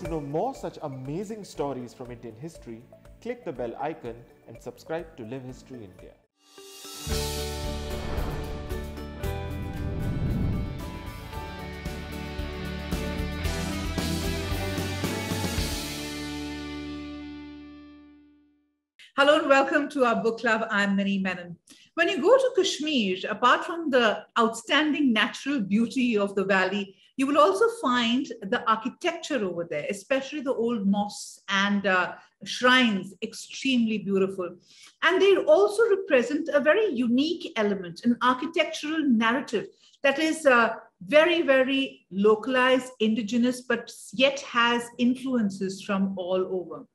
To know more such amazing stories from Indian history, click the bell icon and subscribe to Live History India. Hello and welcome to our book club. I'm Mini Menon. When you go to Kashmir, apart from the outstanding natural beauty of the valley, you will also find the architecture over there, especially the old mosques and uh, shrines, extremely beautiful. And they also represent a very unique element, an architectural narrative that is uh, very, very localized, indigenous, but yet has influences from all over.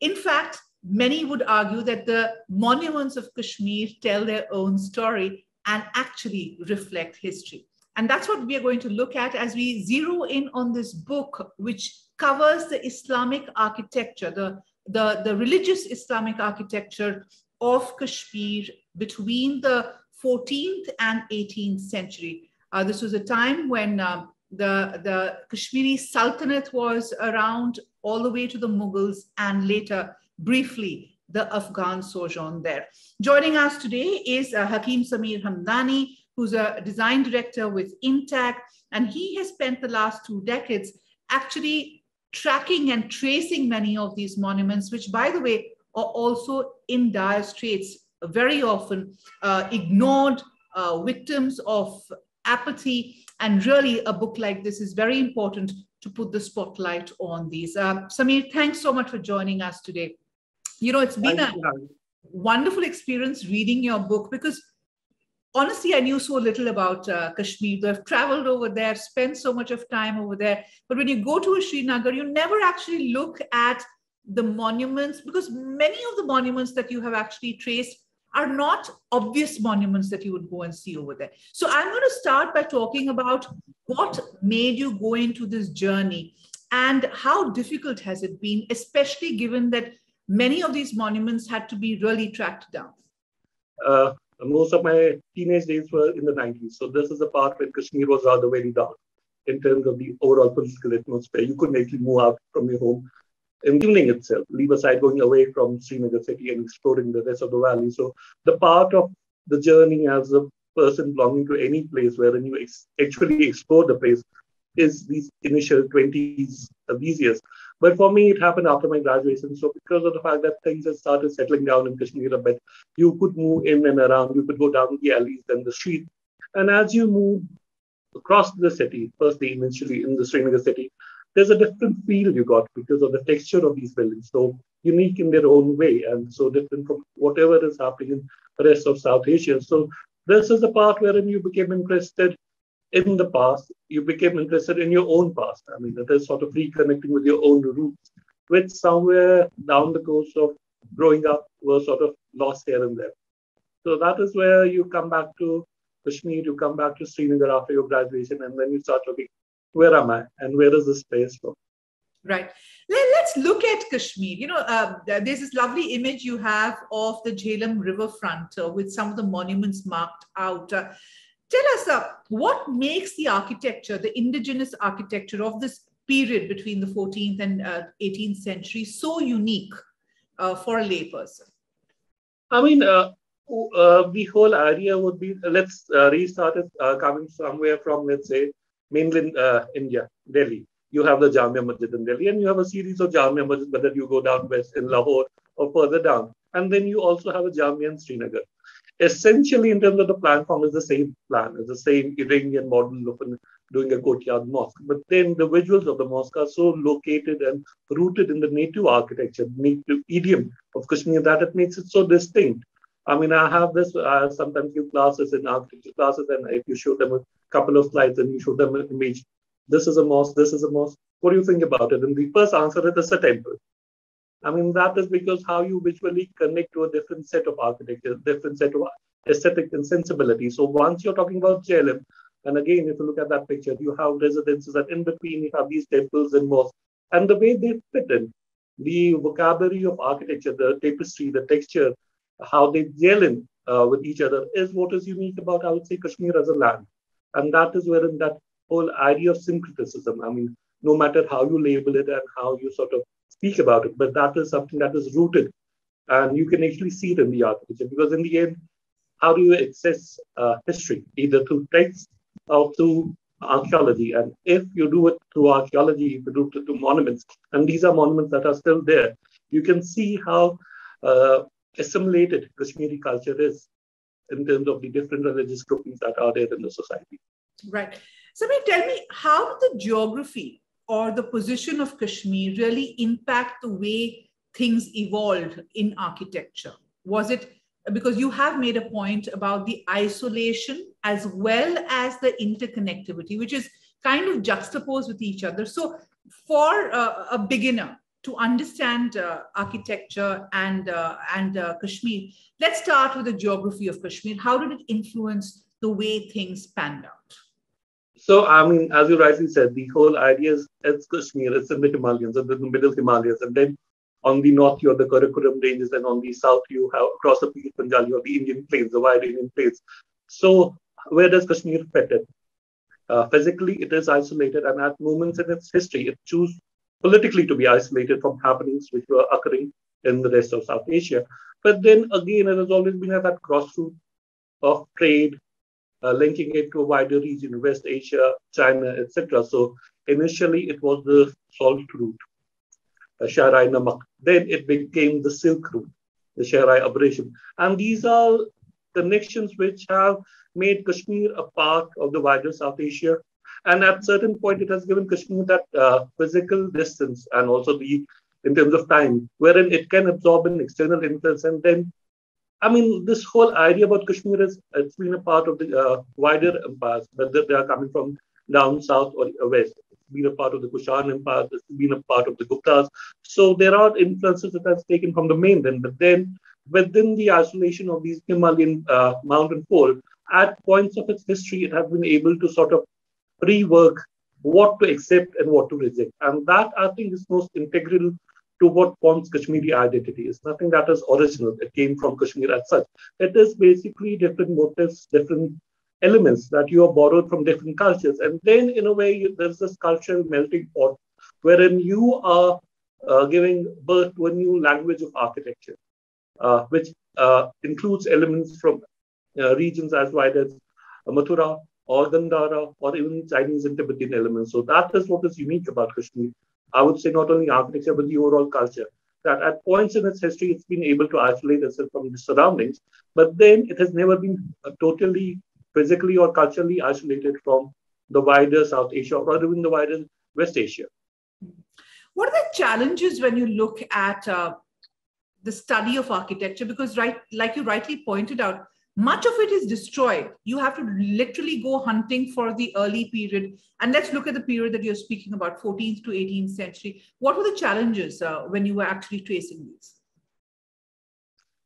In fact, many would argue that the monuments of Kashmir tell their own story and actually reflect history. And that's what we are going to look at as we zero in on this book, which covers the Islamic architecture, the, the, the religious Islamic architecture of Kashmir between the 14th and 18th century. Uh, this was a time when um, the, the Kashmiri Sultanate was around all the way to the Mughals and later briefly the Afghan sojourn there. Joining us today is uh, Hakim Sameer Hamdani, who's a design director with INTACH, and he has spent the last two decades actually tracking and tracing many of these monuments, which, by the way, are also in dire straits, very often uh, ignored, uh, victims of apathy. And really, a book like this is very important to put the spotlight on these. Uh, Sameer, thanks so much for joining us today. You know, it's been a wonderful experience reading your book because honestly, I knew so little about uh, Kashmir. I've traveled over there, spent so much of time over there. But when you go to a Srinagar, you never actually look at the monuments because many of the monuments that you have actually traced are not obvious monuments that you would go and see over there. So I'm going to start by talking about what made you go into this journey and how difficult has it been, especially given that many of these monuments had to be really tracked down. Uh, most of my teenage days were in the 90s. So this is the part where Kashmir was rather very dark in terms of the overall political atmosphere. You couldn't actually move out from your home in the evening itself, leave aside going away from Srinagar city and exploring the rest of the valley. So the part of the journey as a person belonging to any place wherein you ex- actually explore the place is these initial 20s of these years. But for me, it happened after my graduation. So because of the fact that things had started settling down in Kashmir a bit, you could move in and around, you could go down the alleys, then the street. And as you move across the city, firstly, initially in the Srinagar city, there's a different feel you got because of the texture of these buildings. So unique in their own way and so different from whatever is happening in the rest of South Asia. So this is the part wherein you became interested in the past, you became interested in your own past. I mean, that is sort of reconnecting with your own roots, which somewhere down the course of growing up were sort of lost here and there. So that is where you come back to Kashmir, you come back to Srinagar after your graduation, and then you start looking, where am I and where is this place from? Right. Let's look at Kashmir. You know, uh, there's this lovely image you have of the Jhelum riverfront uh, with some of the monuments marked out. Uh, Tell us uh, what makes the architecture, the indigenous architecture of this period between the 14th and uh, 18th century so unique uh, for a layperson? I mean, uh, uh, the whole idea would be let's uh, restart it coming somewhere from, let's say, mainland India, Delhi. You have the Jamia Masjid in Delhi, and you have a series of Jamia Masjid, whether you go down west in Lahore or further down. And then you also have a Jamia in Srinagar essentially in terms of the plan form is the same plan, it's the same Iranian model of an, doing a courtyard mosque. But then the visuals of the mosque are so located and rooted in the native architecture, native idiom of Kashmir that it makes it so distinct. I mean, I have this, I sometimes give classes in architecture classes, and if you show them a couple of slides and you show them an image, this is a mosque, this is a mosque, what do you think about it? And the first answer is it's a temple. I mean, that is because how you visually connect to a different set of architecture, different set of aesthetic and sensibility. So once you're talking about Jhelum, and again, if you look at that picture, you have residences, and in between you have these temples and mosques, and the way they fit in, the vocabulary of architecture, the tapestry, the texture, how they gel in uh, with each other is what is unique about, I would say, Kashmir as a land. And that is wherein that whole idea of syncretism, I mean, no matter how you label it and how you sort of speak about it. But that is something that is rooted, and you can actually see it in the architecture because in the end, how do you access uh, history either through texts or through archaeology? And if you do it through archaeology, you do it through monuments, and these are monuments that are still there, you can see how uh, assimilated Kashmiri culture is in terms of the different religious groupings that are there in the society. Right. So, tell me, how the geography or the position of Kashmir really impact the way things evolved in architecture? Was it because you have made a point about the isolation as well as the interconnectivity, which is kind of juxtaposed with each other. So, for uh, a beginner to understand uh, architecture and uh, and uh, Kashmir, let's start with the geography of Kashmir. How did it influence the way things panned out? So, I mean, as you rightly said, the whole idea is it's Kashmir, it's in the Himalayas, in the middle Himalayas, and then on the north, you have the Karakoram ranges, and on the south, you have across the Punjab, you have the Indian plains, the wide Indian plains. So, where does Kashmir fit in? Uh, physically, it is isolated, and at moments in its history, it chose politically to be isolated from happenings which were occurring in the rest of South Asia. But then again, it has always been at that crossroad of trade, uh, linking it to a wider region, West Asia, China, etc. So initially, it was the salt route uh, Shahrai Namak. Then it became the Silk Route, the Shahrai Abresham. And these are connections which have made Kashmir a part of the wider South Asia. And at certain point, it has given Kashmir that uh, physical distance and also the in terms of time, wherein it can absorb an external influence. And then, I mean, this whole idea about Kashmir is it's been a part of the uh, wider empires, whether they are coming from down south or west It's been a part of the Kushan Empire, it's been a part of the Guptas. So there are influences that has taken from the mainland, but then within the isolation of these Himalayan uh, mountain fold, at points of its history, it has been able to sort of rework what to accept and what to reject. And that I think is most integral to what forms Kashmiri identity. It's nothing that is original. It came from Kashmir as such. It is basically different motifs, different elements that you have borrowed from different cultures. And then, in a way, you, there's this cultural melting pot wherein you are uh, giving birth to a new language of architecture, uh, which uh, includes elements from uh, regions as wide as Mathura or Gandhara or even Chinese and Tibetan elements. So that is what is unique about Kashmir. I would say not only architecture, but the overall culture. That at points in its history, it's been able to isolate itself from the surroundings, but then it has never been totally physically or culturally isolated from the wider South Asia or even the wider West Asia. What are the challenges when you look at uh, the study of architecture? Because, right, like you rightly pointed out, much of it is destroyed. You have to literally go hunting for the early period. And let's look at the period that you're speaking about, 14th to 18th century. What were the challenges uh, when you were actually tracing these?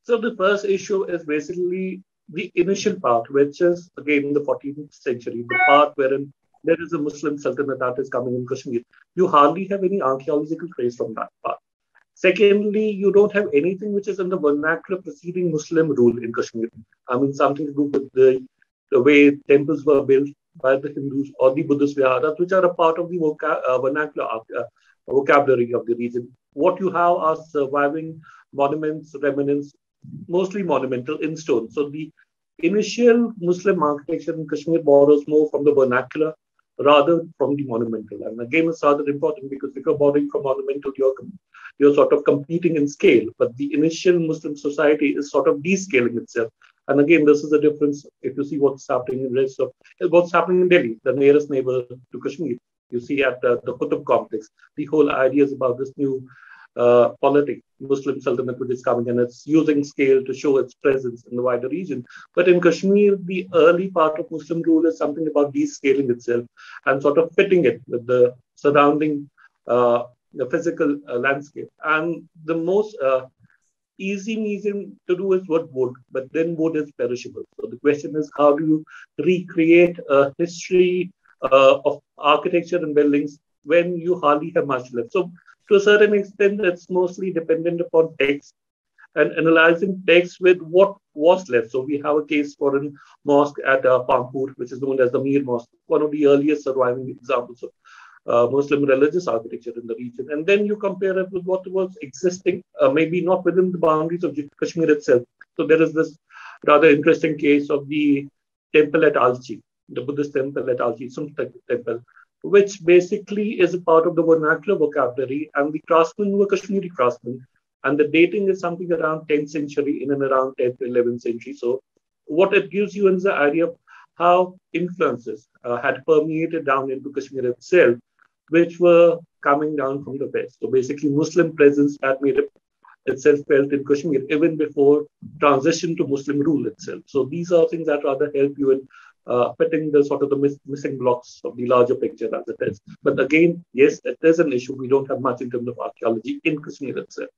So the first issue is basically the initial part, which is again in the 14th century, the part wherein there is a Muslim sultanate that is coming in Kashmir, you hardly have any archaeological trace from that part. Secondly, you don't have anything which is in the vernacular preceding Muslim rule in Kashmir. I mean, something to do with the, the way temples were built by the Hindus or the Buddhist viharas, which are a part of the voca- uh, vernacular uh, vocabulary of the region. What you have are surviving monuments, remnants, mostly monumental in stone. So the initial Muslim architecture in Kashmir borrows more from the vernacular rather from the monumental. And again, it's rather important because if you're borrowing from monumental, you're, you're sort of competing in scale. But the initial Muslim society is sort of descaling itself. And again, this is the difference if you see what's happening in rest of what's happening in Delhi, the nearest neighbor to Kashmir. You see at the, the Qutub complex, the whole idea is about this new uh, politic, Muslim Sultanate, which is coming, and it's using scale to show its presence in the wider region. But in Kashmir, the early part of Muslim rule is something about descaling itself and sort of fitting it with the surrounding uh, the physical uh, landscape. And the most uh, easy medium to do is what wood, but then wood is perishable. So the question is, how do you recreate a history uh, of architecture and buildings when you hardly have much left? So to a certain extent, that's mostly dependent upon text and analyzing text with what was left. So we have a case for a mosque at uh, Pampur, which is known as the Mir Mosque, one of the earliest surviving examples of uh, Muslim religious architecture in the region. And then you compare it with what was existing, uh, maybe not within the boundaries of Kashmir itself. So there is this rather interesting case of the temple at Alchi, the Buddhist temple at Alchi, Sum temple, which basically is a part of the vernacular vocabulary. And the craftsmen were Kashmiri craftsmen. And the dating is something around 10th century, in and around 10th, 11th century. So what it gives you is the idea of how influences uh, had permeated down into Kashmir itself which were coming down from the west. So basically, Muslim presence had made itself felt in Kashmir even before transition to Muslim rule itself. So these are things that rather help you in uh, fitting the sort of the miss, missing blocks of the larger picture as it is. But again, yes, it is an issue. We don't have much in terms of archaeology in Kashmir itself.